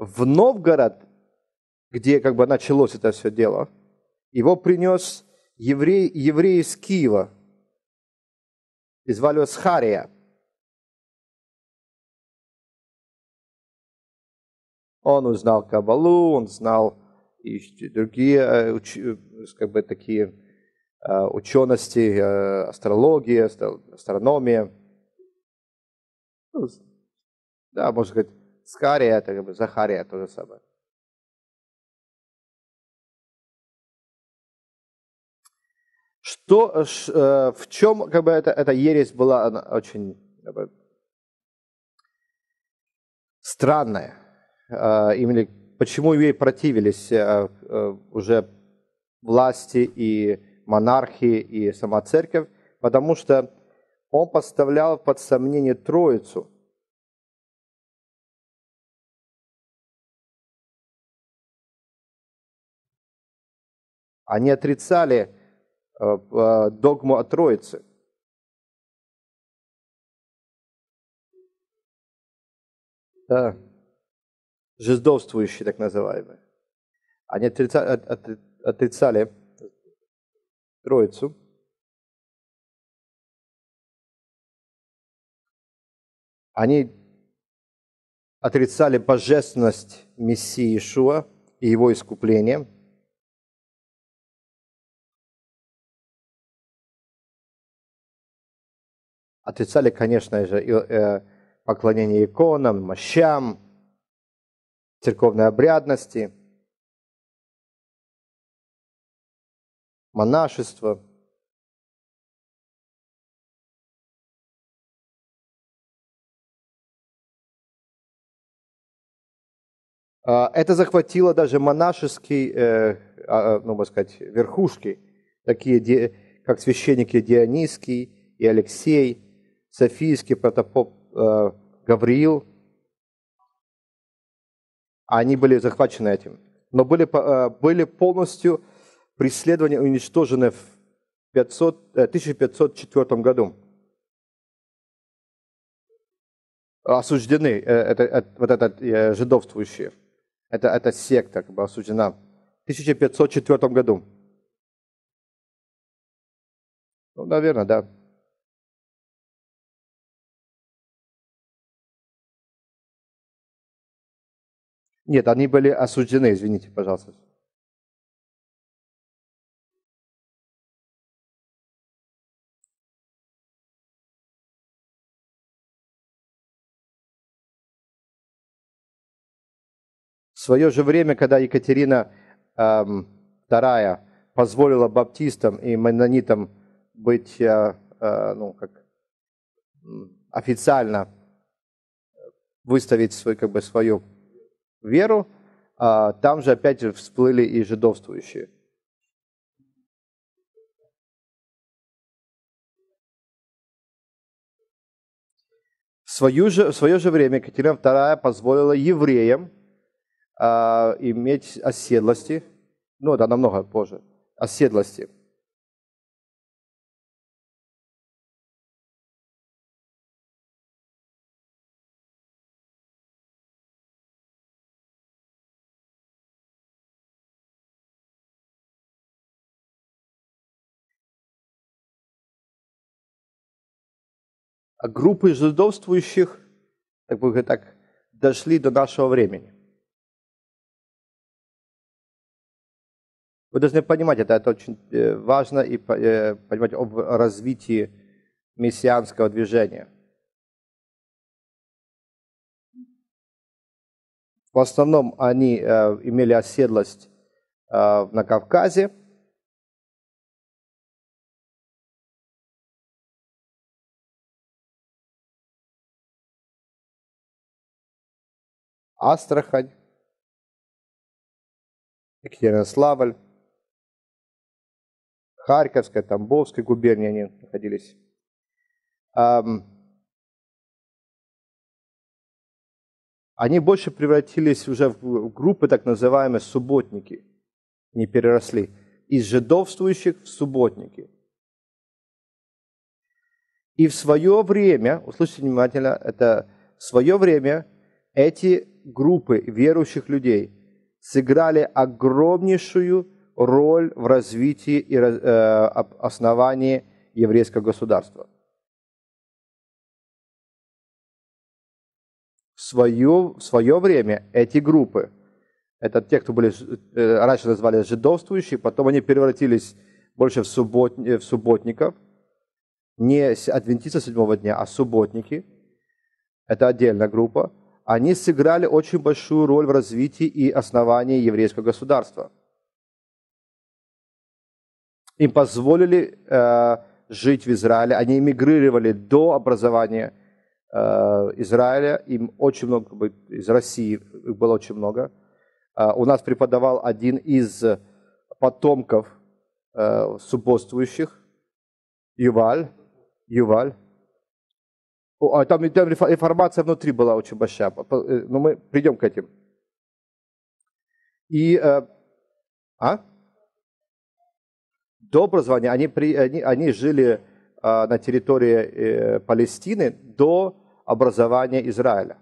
в Новгород, где как бы началось это все дело, его принес еврей, еврей из Киева, и звали его Схария. Он узнал Кабалу, он знал и другие э, как бы такие э, учености, э, астрология, астрономия. Ну, да, можно сказать, Скария, это как бы Захария, то же самое. Что, в чем как бы эта, эта ересь была очень как бы, странная? Именно почему ей противились уже власти и монархии и сама церковь? Потому что он поставлял под сомнение Троицу – Они отрицали э, э, догму о Троице. Да. Жездовствующие, так называемые. Они отрицали, отрицали Троицу. Они отрицали божественность Мессии Ишуа и его искупление – Отрицали, конечно же, э, поклонение иконам, мощам, церковной обрядности, монашество. А, это захватило даже монашеские, э, а, ну, можно сказать, верхушки, такие как священники Диониский и Алексей – Софийский протопоп э, Гавриил, они были захвачены этим. Но были, э, были полностью преследования уничтожены в 500, э, 1504 году. Осуждены, э, это, это, вот это э, жидовствующие. Это, эта секта как бы осуждена в 1504 году. Ну, наверное, да. Нет, они были осуждены, извините, пожалуйста. В свое же время, когда Екатерина эм, II позволила баптистам и менонитам быть э, э, ну, как, официально выставить свой, как бы, свою веру, а там же опять всплыли и жидовствующие. В, свою же, в свое же время Екатерина II позволила евреям а, иметь оседлости, ну да, намного позже, оседлости – А группы жидовствующих, так бы так, дошли до нашего времени. Вы должны понимать это, это очень э, важно и э, понимать об развитии мессианского движения. В основном они э, имели оседлость на Кавказе, Астрахань, Екатеринославль, Харьковская, Тамбовская губернии они находились. Они больше превратились уже в группы так называемые субботники, не переросли, из жидовствующих в субботники. И в свое время, услышите внимательно, это в свое время эти группы верующих людей сыграли огромнейшую роль в развитии и э, основании еврейского государства. В свое, в свое время эти группы, это те, кто были, э, раньше называли жидовствующие, потом они превратились больше в, суббот, в субботников, не адвентисты седьмого дня, а субботники, это отдельная группа, они сыграли очень большую роль в развитии и основании еврейского государства. Им позволили э, жить в Израиле, они эмигрировали до образования э, Израиля, им очень много, из России их было очень много. Э, у нас преподавал один из потомков э, субботствующих, Юваль, Юваль. А там, там информация внутри была очень большая, э, но мы придем к этим. И, э, а? До образования они, при, они, они жили э, на территории э, Палестины до образования Израиля.